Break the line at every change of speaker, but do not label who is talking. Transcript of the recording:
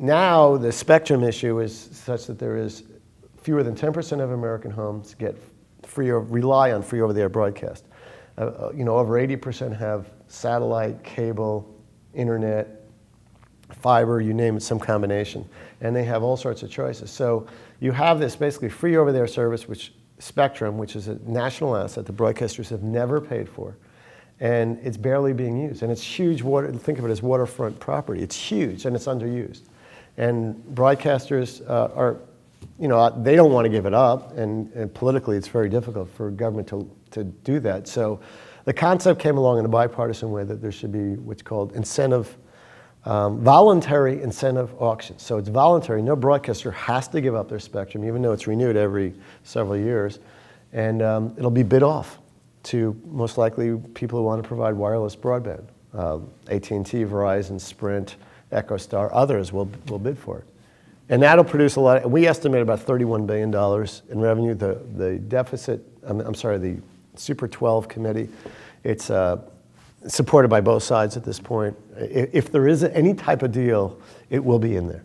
now the spectrum issue is such that there is fewer than 10% of American homes get free or rely on free over-the-air broadcast. Uh, uh you know, over 80% have satellite, cable, internet, fiber, you name it, some combination. And they have all sorts of choices. So you have this basically free over-the-air service, which Spectrum, which is a national asset the broadcasters have never paid for. And it's barely being used. And it's huge water, think of it as waterfront property. It's huge and it's underused. And broadcasters uh, are, you know, they don't want to give it up. And, and politically, it's very difficult for government to, to do that. So the concept came along in a bipartisan way that there should be what's called incentive um, voluntary incentive auctions. So it's voluntary. No broadcaster has to give up their spectrum, even though it's renewed every several years. And um, it'll be bid off to most likely people who want to provide wireless broadband. Uh, AT&T, Verizon, Sprint, EchoStar, others will, will bid for it. And that'll produce a lot. Of, we estimate about $31 billion in revenue. The, the deficit, I'm, I'm sorry, the Super 12 committee, it's uh, supported by both sides at this point. If there is any type of deal, it will be in there.